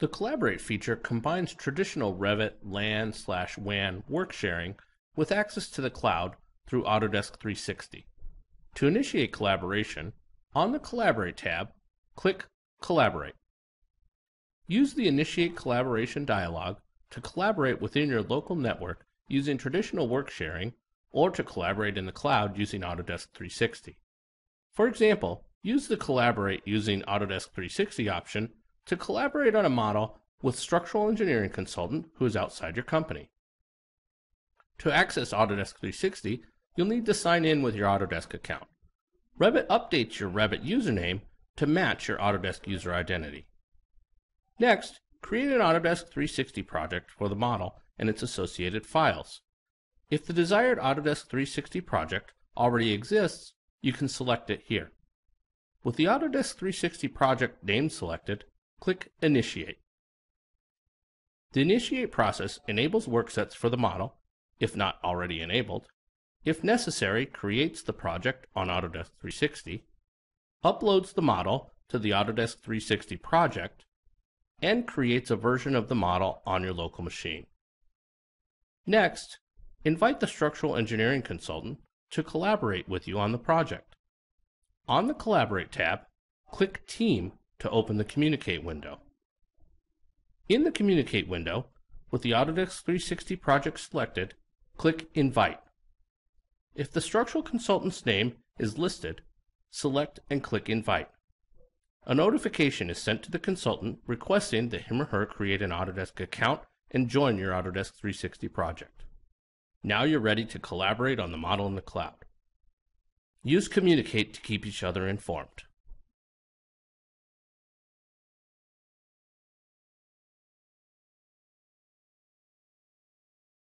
The Collaborate feature combines traditional Revit LAN slash WAN work sharing with access to the cloud through Autodesk 360. To initiate collaboration, on the Collaborate tab, click Collaborate. Use the Initiate Collaboration dialog to collaborate within your local network using traditional work sharing or to collaborate in the cloud using Autodesk 360. For example, use the Collaborate using Autodesk 360 option to collaborate on a model with structural engineering consultant who is outside your company. To access Autodesk 360, you'll need to sign in with your Autodesk account. Revit updates your Revit username to match your Autodesk user identity. Next, create an Autodesk 360 project for the model and its associated files. If the desired Autodesk 360 project already exists, you can select it here. With the Autodesk 360 project name selected, click Initiate. The Initiate process enables worksets for the model, if not already enabled, if necessary, creates the project on Autodesk 360, uploads the model to the Autodesk 360 project, and creates a version of the model on your local machine. Next, invite the structural engineering consultant to collaborate with you on the project. On the Collaborate tab, click Team to open the Communicate window. In the Communicate window, with the Autodesk 360 project selected, click Invite. If the structural consultant's name is listed, select and click Invite. A notification is sent to the consultant requesting that him or her create an Autodesk account and join your Autodesk 360 project. Now you're ready to collaborate on the model in the cloud. Use Communicate to keep each other informed.